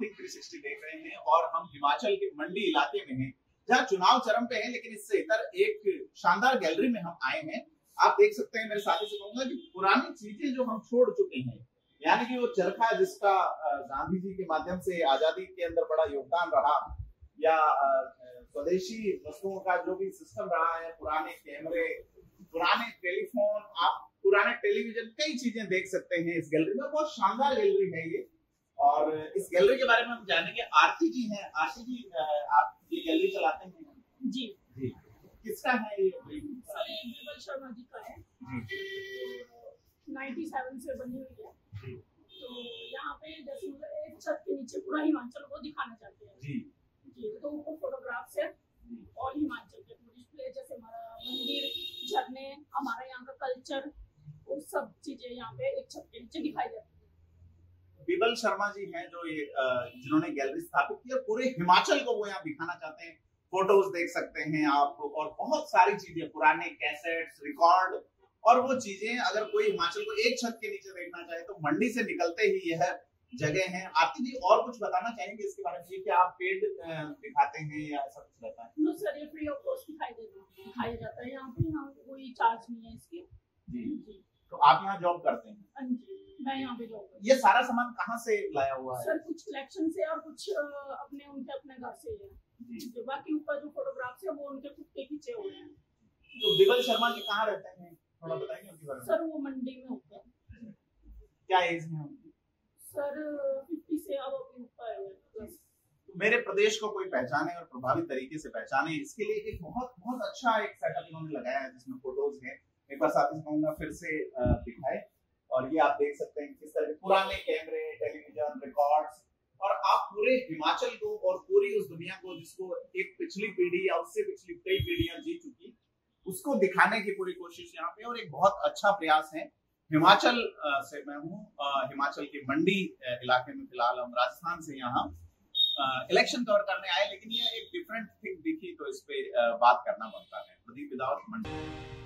Think 360 देख रहे हैं और हम हिमाचल के मंडी इलाके में हैं, जहाँ चुनाव चरम पे है, लेकिन इससे इतर एक शानदार गैलरी में हम आए हैं। आप देख सकते हैं, मेरे साथी से कहूँगा कि पुरानी चीज़ें जो हम छोड़ चुके हैं, यानी कि वो चरखा जिसका गांधी जी के माध्यम से आज़ादी के अंदर बड़ा योगदान रहा, या स्वदेशी वस्तुओं का जो भी सिस्टम रहा है, पुराने कैमरे, पुराने टेलीफोन, आप पुराने टेलीविज़न, कई चीज़ें देख सकते हैं इस गैलरी में, बहुत शानदार गैलरी है ये। और इस गैलरी के बारे में हम जानेंगे। आरती जी हैं। आरती जी आप ये गैलरी चलाते हैं? जी। जी। किसका है ये शर्मा जी का है। नाइन्टी सेवन से बनी हुई है। तो यहाँ पे जैसे मतलब एक छत के नीचे पूरा हिमाचल को दिखाना चाहते हैं। जी। जी तो फोटोग्राफ्स है। और हिमाचल के टूरिस्ट प्लेस जैसे हमारा मंदिर झरने हमारा यहाँ का कल्चर वो सब चीज़ें यहाँ पे एक छत के नीचे दिखाई जाती है। बीबल शर्मा जी हैं जो ये जिन्होंने गैलरी स्थापित की और पूरे हिमाचल को वो यहाँ दिखाना चाहते हैं। फ़ोटोज़ देख सकते हैं आप और बहुत सारी चीज़ें पुराने कैसेट्स रिकॉर्ड और वो चीज़ें अगर कोई हिमाचल को एक छत के नीचे देखना चाहे तो मंडी से निकलते ही यह जगह है। आरती जी और कुछ बताना चाहेंगे इसके बारे में? क्या आप पेड दिखाते हैं या ऐसा कुछ रहता है? नो सर ये फ्री ऑफ़ कॉस्ट दिखाई देता है। दिखाया जाता है। यहाँ पे कोई चार्ज नहीं है इसके। जी। तो आप यहाँ जॉब करते हाँ? मैं यहाँ पे ये सारा सामान कहाँ से लाया हुआ है? सर कुछ कलेक्शन से और कुछ अपने उनके अपने घर से है जो। बाकी ऊपर जो फोटोग्राफ्स है वो उनके खुद के खींचे हुए हैं। तो बिबल शर्मा जी कहाँ रहते हैं? थोड़ा बताएँगे उनके बारे में। सर वो मंडी में होते हैं। क्या एज है उनकी सर फिफ्टी से अब अभी ऊपर है। तो मेरे प्रदेश को कोई पहचाने और प्रभावी तरीके से पहचाने इसके लिए एक बहुत बहुत अच्छा एक सेटअप इन्होंने लगाया है जिसमें फ़ोटोज़ हैं। एक बार साथ ही कहूँगा फिर से दिखाए। और ये आप देख सकते हैं किस तरह के पुराने कैमरे, टेलीविज़न रिकॉर्ड्स और आप पूरे हिमाचल को और पूरी उस दुनिया को जिसको एक पिछली पीढ़ी या उससे पिछली कई पीढ़ियाँ जी चुकी, उसको दिखाने की पूरी कोशिश यहाँ पे, और एक बहुत अच्छा प्रयास है। हिमाचल से मैं हूँ हिमाचल के मंडी इलाके में फ़िलहाल हम राजस्थान से यहाँ इलेक्शन कवर करने आए, लेकिन ये एक डिफरेंट थिंग दिखी तो इस पे बात करना बनता है। प्रदीप विदाउट मंडी।